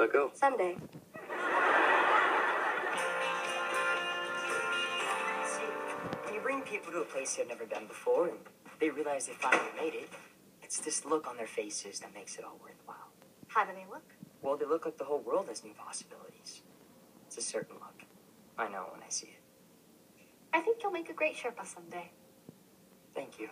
Let go. Someday. See, when you bring people to a place they've never been before and they realize they finally made it, it's this look on their faces that makes it all worthwhile. How do they look? Well, they look like the whole world has new possibilities. It's a certain look. I know when I see it. I think you'll make a great Sherpa someday. Thank you.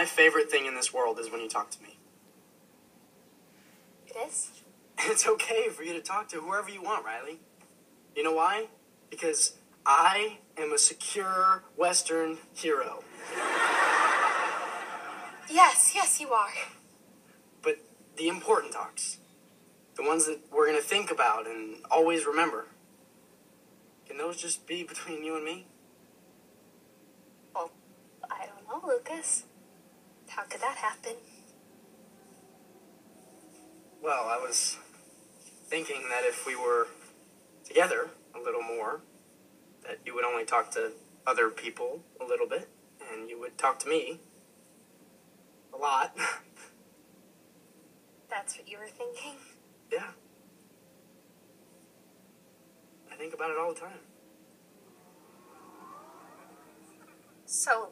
My favorite thing in this world is when you talk to me. It is? It's okay for you to talk to whoever you want, Riley. You know why? Because I am a secure Western hero. Yes, yes, you are. But the important talks, the ones that we're going to think about and always remember, can those just be between you and me? Well, I don't know, Lucas. How could that happen? Well, I was thinking that if we were together a little more, that you would only talk to other people a little bit, and you would talk to me a lot. That's what you were thinking? yeah. I think about it all the time. So,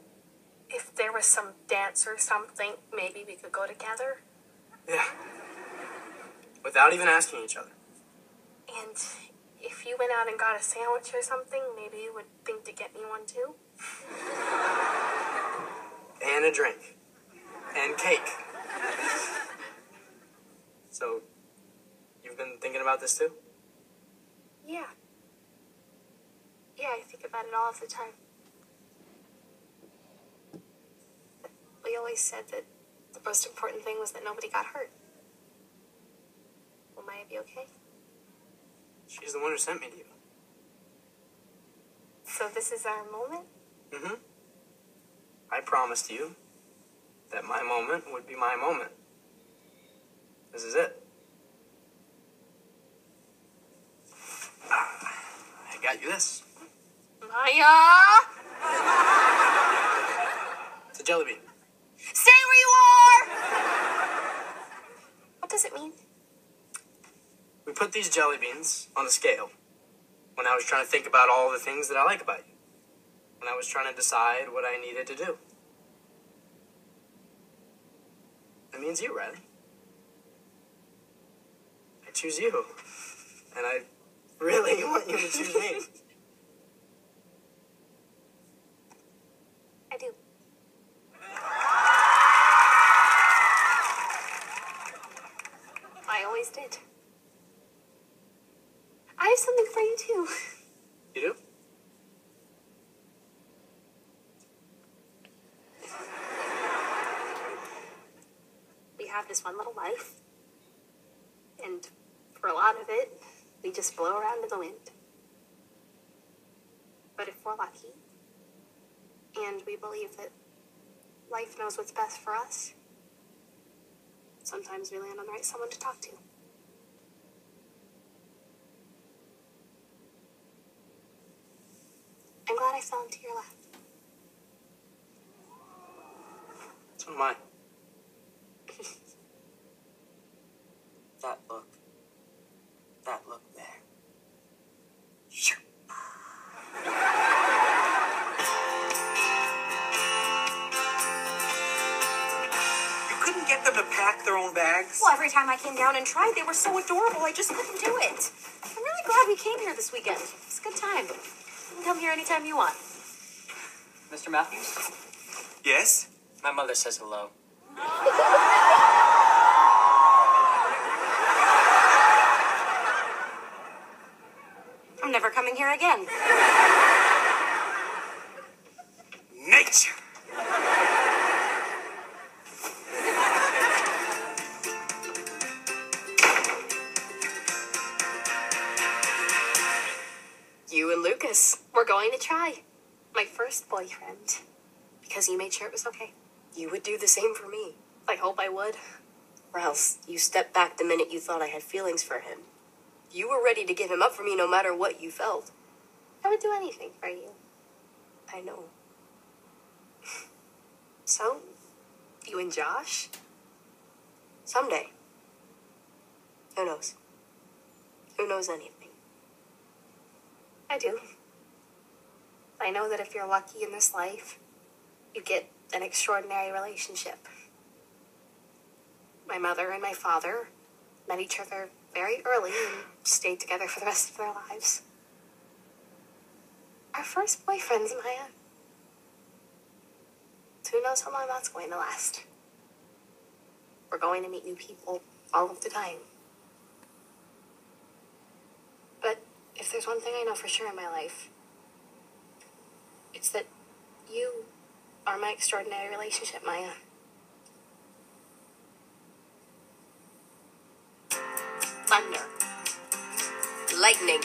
there was some dance or something, maybe we could go together? Yeah. Without even asking each other. And if you went out and got a sandwich or something, maybe you would think to get me one too? And a drink. And cake. So, you've been thinking about this too? Yeah. Yeah, I think about it all the time. We always said that the most important thing was that nobody got hurt. Will Maya be okay? She's the one who sent me to you. So this is our moment? Mm-hmm. I promised you that my moment would be my moment. This is it. I got you this. Maya! It's a jelly bean. Stay where you are! What does it mean? We put these jelly beans on a scale when I was trying to think about all the things that I like about you. When I was trying to decide what I needed to do. That means you, Riley. I choose you. And I really want you to choose me. I do. I always did. I have something for you too. You do? We have this one little life, and for a lot of it, we just blow around in the wind. But if we're lucky, and we believe that life knows what's best for us, sometimes we land on the right someone to talk to. Glad I fell into your lap. So am I. that look. That look there. You couldn't get them to pack their own bags? Well, every time I came down and tried, they were so adorable. I just couldn't do it. I'm really glad we came here this weekend. It's a good time. You can come here anytime you want. Mr. Matthews? Yes? My mother says hello. I'm never coming here again. Nature! Lucas, we're going to try. My first boyfriend. Because you made sure it was okay. you would do the same for me. I hope I would. Or else you stepped back the minute you thought I had feelings for him. You were ready to give him up for me no matter what you felt. I would do anything for you. I know. So, you and Josh? Someday. Who knows? Who knows anything? I do. I know that if you're lucky in this life, you get an extraordinary relationship. My mother and my father met each other very early and stayed together for the rest of their lives. Our first boyfriends, Maya. Who knows how long that's going to last? We're going to meet new people all of the time. But if there's one thing I know for sure in my life, it's that you are my extraordinary relationship, Maya. Thunder. Lightning.